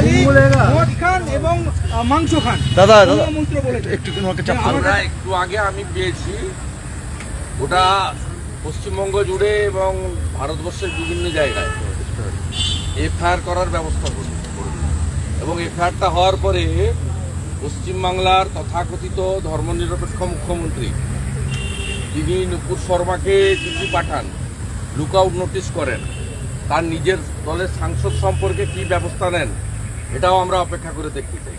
বাঙালি মদ খান এবং মাংস খান। দাদা, দাদা। একটু আমাকে চাপ আমরা একটু আগে আমি পেয়েছি। ওটা পশ্চিমবঙ্গ জুড়ে এবং ভারতবর্ষের বিভিন্ন জায়গায় এফআইআর করার ব্যবস্থা করবে এবং এফআইআরটা হওয়ার পরে পশ্চিমবাংলার তথাকথিত ধর্মনিরপেক্ষ মুখ্যমন্ত্রী তিনি নুপুর শর্মাকে চিঠি পাঠান লুক আউট নোটিশ করেন। তার নিজের দলের সাংসদ সম্পর্কে কি ব্যবস্থা নেন? এটাও আমরা অপেক্ষা করে দেখতে চাই।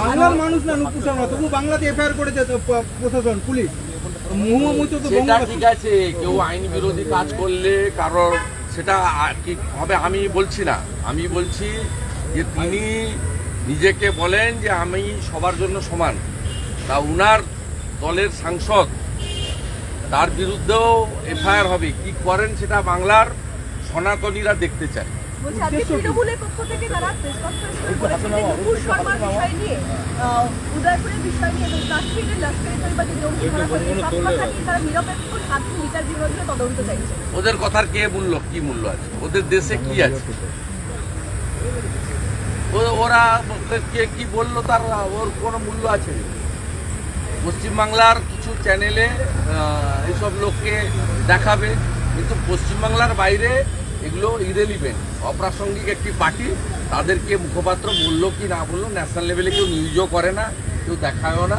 বাংলার মানুষ না নুপুর তবু বাংলাতে এফআইআর করেছে প্রশাসন পুলিশ। সেটা ঠিক আছে কেউ আইন বিরোধী কাজ করলে কারোর সেটা কি হবে আমি বলছি না। আমি বলছি যে তিনি নিজেকে বলেন যে আমি সবার জন্য সমান। তা উনার দলের সাংসদ তার বিরুদ্ধেও এফআইআর হবে। কি করেন সেটা বাংলার সনাতনীরা দেখতে চায়। বলছি আজকে তৃণমূলের পক্ষ থেকে তারা প্রেস কনফারেন্স করেছেন যে নুপুর শর্মার বিষয় নিয়ে উদয়পুরের বিষয় নিয়ে এবং কাশ্মীরের লস্করি তৈবা যে জঙ্গি ধরা পড়েছে সব কথা নিয়ে তারা নিরপেক্ষ স্বাধীন বিচার বিভাগীয় তদন্ত চাইছে। ওদের কথার কে মূল্য কি মূল্য আছে? ওদের দেশে কি আছে? ওরা কে কি বলল তার ওর কোনো মূল্য আছে? পশ্চিমবাংলার কিছু চ্যানেলে আহ, এইসব লোককে দেখাবে কিন্তু পশ্চিমবাংলার বাইরে এগুলো ইরেলিভেন্ট অপ্রাসঙ্গিক একটি পার্টি তাদেরকে মুখপাত্র বলল কি না বলল ন্যাশনাল লেভেলে কেউ নিউজও করে না কেউ দেখায়ও না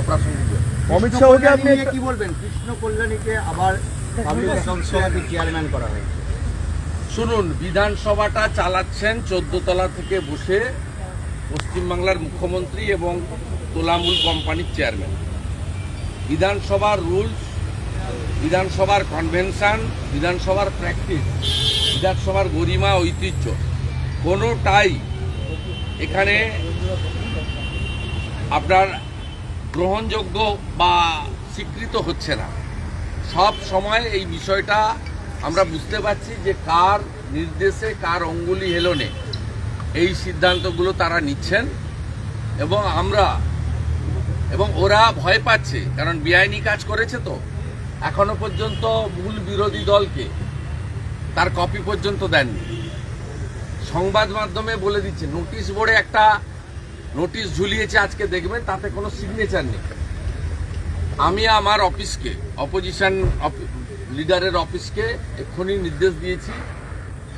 অপ্রাসঙ্গিক। অমিত শাহকে আপনি নিয়ে কি বলবেন? কৃষ্ণ কল্যাণীকে আবার চেয়ারম্যান করা হয়েছে। শুনুন বিধানসভাটা চালাচ্ছেন চোদ্দ তলা থেকে বসে পশ্চিমবাংলার মুখ্যমন্ত্রী এবং তোলামূল কোম্পানির চেয়ারম্যান বিধানসভার রুলস বিধানসভার কনভেনশন, বিধানসভার প্র্যাকটিস, বিধানসভার গরিমা ঐতিহ্য, কোনোটাই এখানে আপনার গ্রহণযোগ্য বা স্বীকৃত হচ্ছে না। সব সময় এই বিষয়টা আমরা বুঝতে পারছি যে কার নির্দেশে কার অঙ্গুলি হেলনে এই সিদ্ধান্তগুলো তারা নিচ্ছেন এবং আমরা এবং ওরা ভয় পাচ্ছে, কারণ বেআইনি কাজ করেছে তো। এখনও পর্যন্ত মূল বিরোধী দলকে তার কপি পর্যন্ত দেননি। সংবাদ মাধ্যমে বলে দিচ্ছে, নোটিশ বোর্ডে একটা নোটিশ ঝুলিয়েছে, আজকে দেখবেন, তাতে কোনো সিগনেচার নেই। আমি আমার অফিসকে অপোজিশন লিডারের অফিসকে এক্ষুনি নির্দেশ দিয়েছি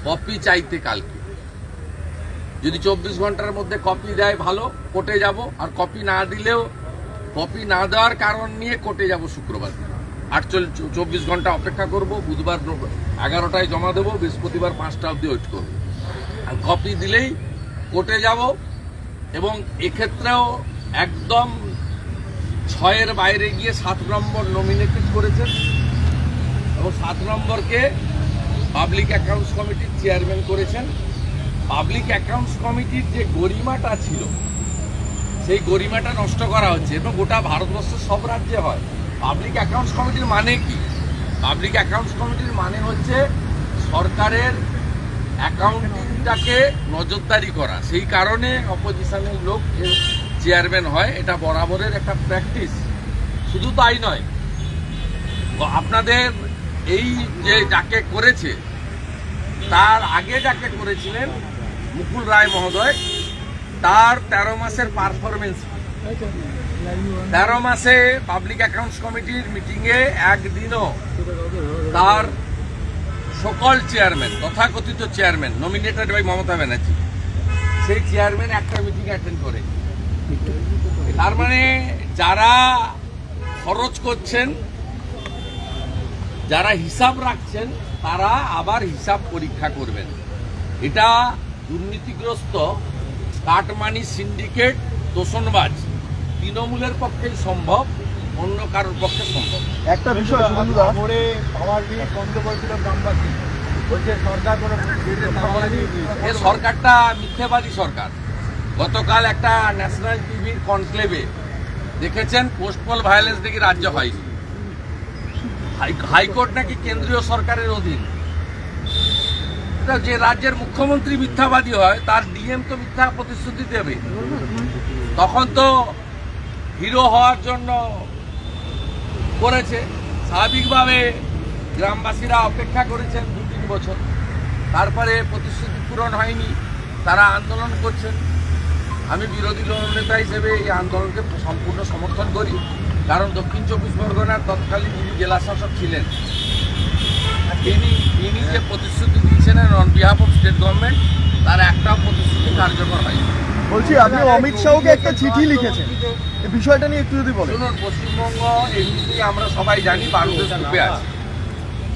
কপি চাইতে কালকে। যদি চব্বিশ ঘণ্টার মধ্যে কপি দেয়, ভালো, কোর্টে যাব। আর কপি না দিলেও কপি না দেওয়ার কারণ নিয়ে কোর্টে যাব শুক্রবার আটচল্লিশ চব্বিশ ঘণ্টা অপেক্ষা করব, বুধবার এগারোটায় জমা দেবো, বৃহস্পতিবার পাঁচটা অবধি ওয়েট করব। আর কপি দিলেই কোর্টে যাব এবং এক্ষেত্রেও একদম ছয়ের বাইরে গিয়ে সাত নম্বর নমিনেটেড করেছেন এবং সাত নম্বরকে পাবলিক অ্যাকাউন্টস কমিটির চেয়ারম্যান করেছেন। পাবলিক অ্যাকাউন্টস কমিটির যে গরিমাটা ছিল, সেই গরিমাটা নষ্ট করা হচ্ছে। এবং গোটা ভারতবর্ষের সব রাজ্যে হয়। পাবলিক অ্যাকাউন্টস কমিটির মানে কি? পাবলিক অ্যাকাউন্টস কমিটির মানে হচ্ছে সরকারের অ্যাকাউন্টিংটাকে নজরদারি করা। সেই কারণে অপোজিশনের লোক চেয়ারম্যান হয়। এটা বরাবরের একটা প্র্যাকটিস শুধু তাই নয়, আপনাদের এই যে যাকে করেছে, তার আগে যাকে করেছিলেন মুকুল রায় মহোদয়, তার তেরো মাসের পারফরমেন্স তেরো মাসে পাবলিক অ্যাকাউন্টস কমিটির মিটিংয়ে একদিনও তার সকল চেয়ারম্যান তথাকথিত chairman nominated by Mamata Banerjee, সেই চেয়ারম্যান একটা মিটিং অ্যাটেন্ড করে। তার মানে যারা খরচ করছেন, যারা হিসাব রাখছেন, তারা আবার হিসাব পরীক্ষা করবেন। এটা দুর্নীতিগ্রস্ত কাটমানি সিন্ডিকেট তোষণবাজ। তৃণমূলের পক্ষেই সম্ভব অন্য কারোর পক্ষে সম্ভব। একটা বিষয় শুভেন্দুদা ভোরে পাওয়ার বিল বন্ধ করেছিল গ্রামবাসী। বলছে সরকার কোনো এ সরকারটা মিথ্যেবাদী সরকার। গতকাল একটা ন্যাশনাল টিভির কনক্লেভে দেখেছেন পোস্টপল ভায়োলেন্স নাকি রাজ্য হয়নি। হাইকোর্ট নাকি কেন্দ্রীয় সরকারের অধীন। যে রাজ্যের মুখ্যমন্ত্রী মিথ্যাবাদী হয় তার ডিএম তো মিথ্যা প্রতিশ্রুতি দেবে। তখন তো হিরো হওয়ার জন্য করেছে। স্বাভাবিকভাবে গ্রামবাসীরা অপেক্ষা করেছেন দু তিন বছর। তারপরে প্রতিশ্রুতি পূরণ হয়নি, তারা আন্দোলন করছেন। আমি বিরোধী নেতা হিসেবে এই আন্দোলনকে সম্পূর্ণ সমর্থন করি, কারণ দক্ষিণ চব্বিশ পরগনার তৎকালীন যিনি জেলা শাসক ছিলেন, তিনি তিনি যে প্রতিশ্রুতি দিয়েছিলেন on behalf of state government তার একটাও প্রতিশ্রুতি কার্যকর হয়নি। বলছি, আপনি অমিত শাহকে একটা চিঠি লিখেছেন। বিষয়টা নিয়ে একটু যদি বলেন। পশ্চিমবঙ্গ এমনিতেই আমরা সবাই জানি আছে।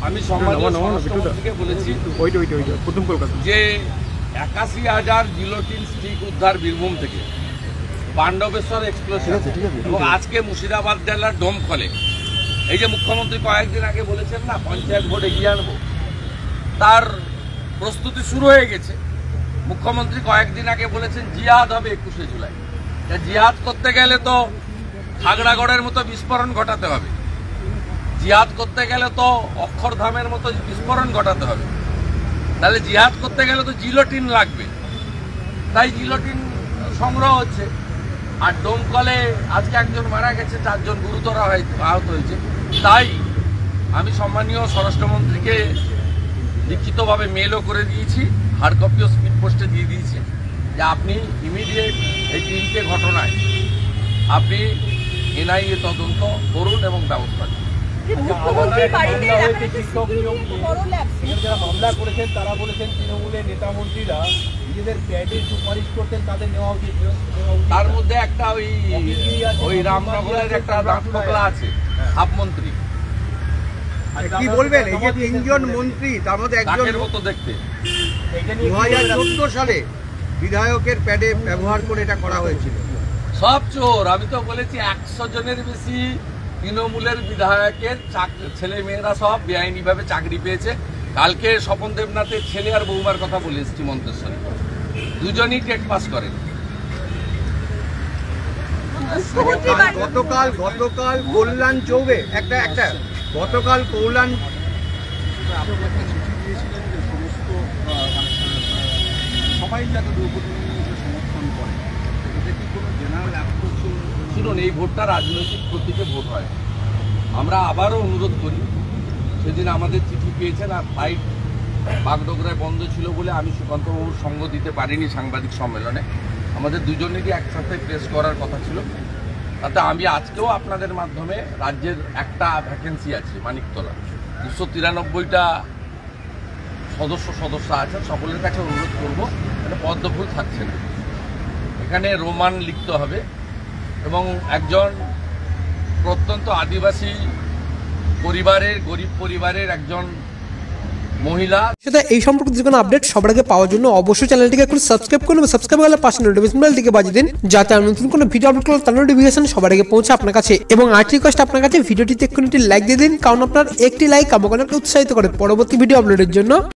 আমি স্বরাষ্ট্রমন্ত্রীকে বলেছি যে একাশি হাজার জিলোটিন স্টিক উদ্ধার বীরভূম থেকে। পাণ্ডবেশ্বর এক্সপ্লোশন এবং আজকে মুর্শিদাবাদ জেলার ডোমকলে এই যে মুখ্যমন্ত্রী কয়েকদিন আগে বলেছেন না পঞ্চায়েত ভোট এগিয়ে আনব। তার প্রস্তুতি শুরু হয়ে গেছে। মুখ্যমন্ত্রী কয়েকদিন আগে বলেছেন জিয়াদ হবে একুশে জুলাই। জিহাদ করতে গেলে তো খাগড়াগড়ের মতো বিস্ফোরণ ঘটাতে হবে। জিহাদ করতে গেলে তো অক্ষরধামের মতো বিস্ফোরণ ঘটাতে হবে। তাহলে জিহাদ করতে গেলে তো জিলোটিন লাগবে। তাই জিলোটিন সংগ্রহ হচ্ছে। আর ডোমকলে আজকে একজন মারা গেছে, চারজন গুরুতর আহত হয়েছে। তাই আমি সম্মানীয় স্বরাষ্ট্রমন্ত্রীকে লিখিতভাবে মেলও করে দিয়েছি হার্ড কপিও স্পিড পোস্টে দিয়ে দিয়েছি। যে আপনি ইমিডিয়েট এই তিনটে ঘটনায় আপনি এনআইএ তদন্ত করুন এবং ব্যবস্থা নিন। মামলা করেছেন তারা বলেছেন তৃণমূলের নেতা মন্ত্রীরা নিজেদের প্যাডে সুপারিশ করতেন তাদের নেওয়া উচিত তার মধ্যে একটা ওই ওই রামনগরের একটা দাঁত পোকলা আছে। হাফমন্ত্রী আর কি বলবেন? এই যে তিনজন মন্ত্রী তার মধ্যে একজন মতো দেখতে। দু হাজার চোদ্দ সালে বিধায়কের প্যাডে ব্যবহার করে এটা করা হয়েছিল। সব চোর আমি তো বলেছি একশো জনের বেশি তৃণমূলের বিধায়কের ছেলে মেয়েরা সব বেআইনিভাবে চাকরি পেয়েছে। কালকে স্বপন দেবনাথের ছেলে আর বৌমার কথা বলে এসেছি মন্তেশ্বরে। দুজনই টেট পাস করেন। গতকাল গতকাল কল্যাণ চৌবে একটা একটা গতকাল কল্যাণ সবাই যাতে দ্রৌপদী সমর্থন করে। এটা কি কোনো জেনারেল অ্যাপ্রোচ শুনুন, এই ভোটটা রাজনৈতিক প্রতীকে ভোট হয়। আমরা আবারও অনুরোধ করি, সেদিন আমাদের চিঠি পেয়েছেন আর ফ্লাইট বাগডোগরায় বন্ধ ছিল বলে আমি সুকান্তবাবুর সঙ্গ দিতে পারিনি সাংবাদিক সম্মেলনে। আমাদের দুজনেরই একসাথে প্রেস করার কথা ছিল। তাতে আমি আজকেও আপনাদের মাধ্যমে রাজ্যের একটা ভ্যাকেন্সি আছে মানিকতলা। দুশো তিরানব্বইটা সদস্য সদস্য আছেন, সকলের কাছে অনুরোধ করব এটা পদ্মফুল থাকছে না। এখানে রোমান লিখতে হবে এবং একজন প্রত্যন্ত আদিবাসী পরিবারের, গরিব পরিবারের একজন মহিলা সাথে এই সম্পর্কে যে কোনো আপডেট সবার আগে পাওয়ার জন্য অবশ্যই চ্যানেলটিকে এখন সাবস্ক্রাইব করুন এবং সাবস্ক্রাইব করলে পাশে নোটিফিকেশন বেলটিকে বাজিয়ে দিন, যাতে আমি নতুন কোনো ভিডিও আপলোড করলে তার নোটিফিকেশন সবার আগে পৌঁছে আপনার কাছে। এবং আর্ট রিকোয়েস্ট আপনার কাছে ভিডিওটিতে একটু লাইক দিয়ে দিন, কারণ আপনার একটি লাইক আমাকে অনেক উৎসাহিত করে পরবর্তী ভিডিও আপলোডের জন্য।